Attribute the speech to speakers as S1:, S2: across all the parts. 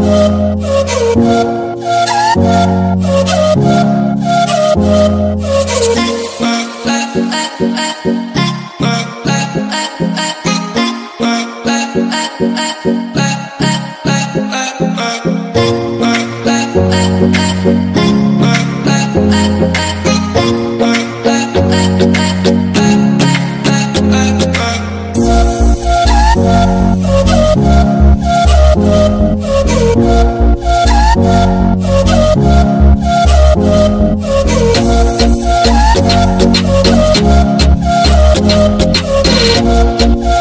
S1: Bye. Thank you.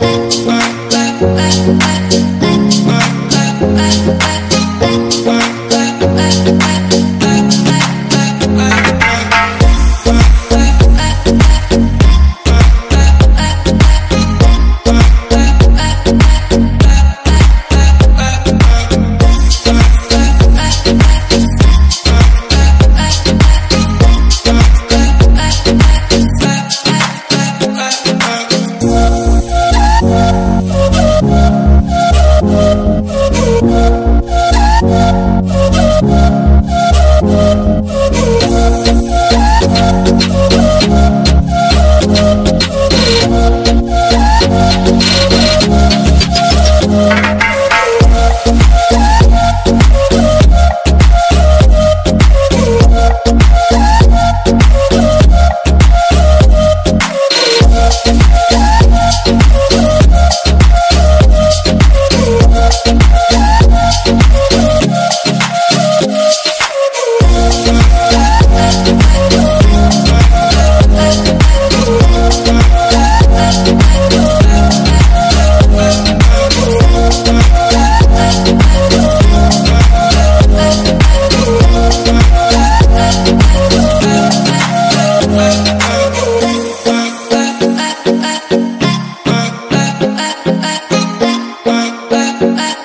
S1: Música I